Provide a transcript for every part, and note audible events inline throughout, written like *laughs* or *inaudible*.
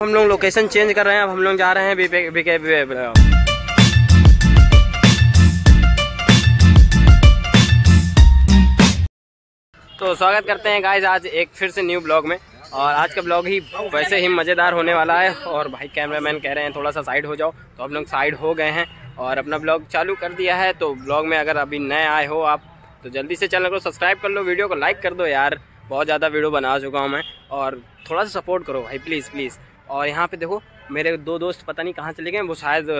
हम लोग location change कर रहे हैं, अब हम लोग जा रहे हैं बीके तो स्वागत करते हैं गाइज़ आज एक फिर से न्यू ब्लॉग में। और आज का ब्लॉग ही वैसे ही मज़ेदार होने वाला है। और भाई कैमरामैन कह रहे हैं, थोड़ा सा साइड हो जाओ। तो हम लोग साइड हो गए हैं और अपना ब्लॉग चालू कर दिया है। तो ब्लॉग में अगर अभी नए आए हो आप तो जल्दी से चैनल को सब्सक्राइब कर लो वीडियो को लाइक कर दो यार। बहुत ज़्यादा वीडियो बना चुका हूँ मैं। और थोड़ा सा सपोर्ट करो भाई प्लीज़ प्लीज़ और यहाँ पे देखो मेरे दो दोस्त पता नहीं कहाँ चले गए वो शायद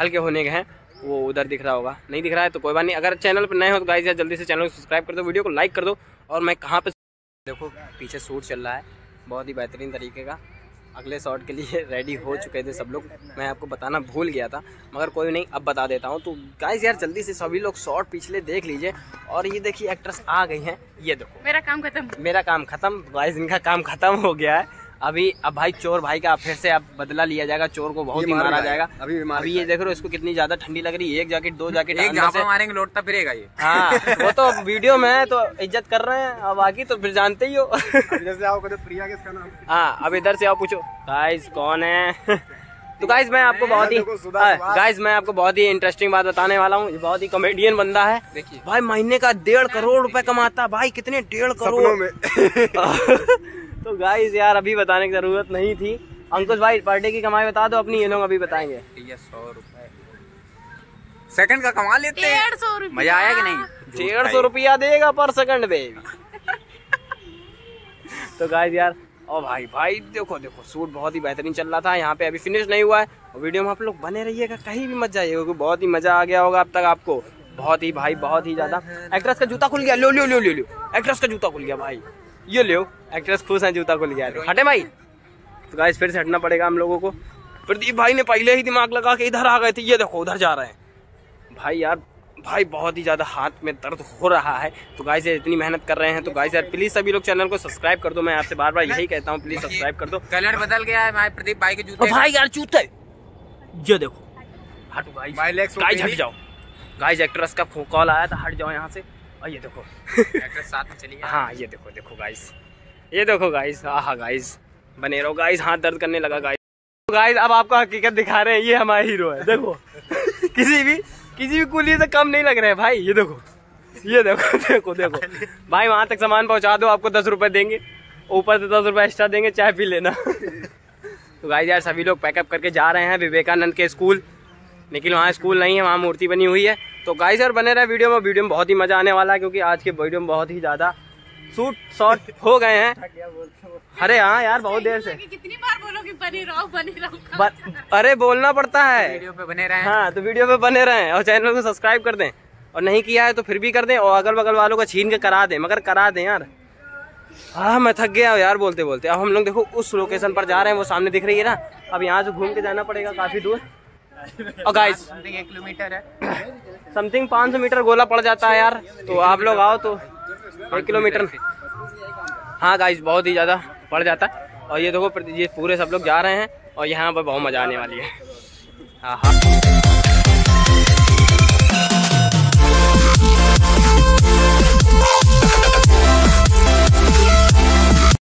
हल्के होने गए हैं वो उधर दिख रहा होगा। नहीं दिख रहा है तो कोई बात नहीं अगर चैनल पर नए हो तो गाइस यार जल्दी से चैनल को सब्सक्राइब कर दो वीडियो को लाइक कर दो और मैं कहाँ पर देखो पीछे शूट चल रहा है बहुत ही बेहतरीन तरीके का। अगले शॉट के लिए रेडी हो चुके थे सब लोग मैं आपको बताना भूल गया था मगर कोई नहीं अब बता देता हूँ। तो गाइस यार जल्दी से सभी लोग शॉट पिछले देख लीजिए और ये देखिए एक्ट्रेस आ गई हैं ये देखो। मेरा काम खत्म। मेरा काम खत्म गाइस इनका काम खत्म हो गया है। अभी अब भाई चोर भाई का फिर से अब बदला लिया जाएगा चोर को बहुत ही मारा जाएगा। अभी अभी ये देख रहे हो इसको कितनी ज़्यादा ठंडी लग रही है एक जैकेट दो जैकेट एक झापा मारेंगे लौटता फिरेगा ये। हाँ *laughs* वो तो वीडियो में है तो इज़्ज़त कर रहे हैं अब बाकी तो फिर जानते ही हो। जैसे आओ प्रिया किसका नाम। हाँ अब इधर से आओ पूछो। गाइस कौन है? *laughs* तो गाइस मैं आपको बहुत ही गाइस मैं आपको बहुत ही इंटरेस्टिंग बात बताने वाला हूँ। बहुत ही कॉमेडियन बंदा है। देखिए। भाई महीने का डेढ़ करोड़ रुपए कमाता भाई कितने डेढ़ करोड़। में। *laughs* तो गाइस यार अभी बताने की ज़रूरत नहीं थी। अंकुश भाई पर डे की कमाई बता दो अपनी ये लोग अभी बताएँगे। ये सौ रुपए। सेकंड का कमा लेते हैं। मज़ा आया कि नहीं? डेढ़ सौ रुपया देगा पर सेकंड बेबी तो गाइस यार ओ भाई भाई देखो देखो सूट बहुत ही बेहतरीन चल रहा था। यहाँ पे अभी फिनिश नहीं हुआ है। और वीडियो में आप लोग बने रहिएगा कहीं भी मत जाइएगा क्योंकि बहुत ही मज़ा आ गया होगा अब तक आपको। बहुत ही भाई बहुत ही ज़्यादा। एक्ट्रेस का जूता खुल गया। लो लो लो लो लो। एक्ट्रेस का जूता खुल गया भाई। ये लो एक्ट्रेस खुश है जूता खुल गया है। हटे भाई। तो गाइस फिर से हटना पड़ेगा हम लोगों को। प्रदीप भाई ने पहले ही दिमाग लगा के इधर आ गए थे। ये देखो उधर जा रहे हैं। भाई यार भाई बहुत ही ज़्यादा हाथ में दर्द हो रहा है। तो गाइस यार इतनी मेहनत कर रहे हैं। तो गाइस यार प्लीज़ सभी लोग चैनल को सब्सक्राइब कर दो। मैं आपसे बार बार यही कहता हूँ प्लीज़ सब्सक्राइब कर दो। कलर बदल गया है हमारे प्रदीप भाई के जूते। भाई यार जूते। ये देखो। हटो गाइस भाई गाइस हट जाओ। गाइस एक्ट्रेस का कॉल आया था हट जाओ यहाँ से। और ये देखो। साथ में चली हाँ ये देखो देखो गाइस ये देखो गाइस हाँ गाइस बने रहो गाइस हाथ दर्द करने लगा गाइस गाइस अब आपको हकीकत दिखा रहे हैं ये हमारा हीरो है देखो। *laughs* किसी भी किसी भी कुली से कम नहीं लग रहे हैं भाई ये देखो। ये देखो देखो देखो। भाई वहाँ तक सामान पहुँचा दो आपको दस रुपए देंगे। ऊपर से दस रुपए एक्स्ट्रा देंगे चाय पी लेना। *laughs* तो गाइस यार सभी लोग पैकअप करके जा रहे हैं विवेकानंद के स्कूल लेकिन वहाँ स्कूल नहीं है वहाँ मूर्ति बनी हुई है। तो गाइस सर बने रहे वीडियो में। वीडियो में बहुत ही मज़ा आने वाला है क्योंकि आज के वीडियो में बहुत ही ज़्यादा शूट शॉट हो गए हैं। अरे हाँ यार बहुत देर से। कितनी बार बोलोगे बनी रहो बनी रहो अरे बोलना पड़ता है। वीडियो पे बने रहे हाँ। तो वीडियो पे बने रहें और चैनल को सब्सक्राइब कर दें। और नहीं किया है तो फिर भी कर दें और अगल बगल वालों को छीन के करा दें। मगर करा दें यार। हाँ मैं थक गया यार बोलते बोलते अब हम लोग देखो उस लोकेशन पर जा रहे हैं वो सामने दिख रही है ना। अब यहाँ से घूम के जाना पड़ेगा काफ़ी दूर। और गाइस समथिंग एक किलोमीटर है। समथिंग 500 मीटर गोला पड़ जाता है यार। तो आप लोग आओ तो एक किलोमीटर। हाँ गाइस बहुत ही ज़्यादा पड़ जाता है। और ये देखो ये पूरे सब लोग जा रहे हैं और यहाँ पर बहुत मज़ा आने वाली है। हाँ हाँ।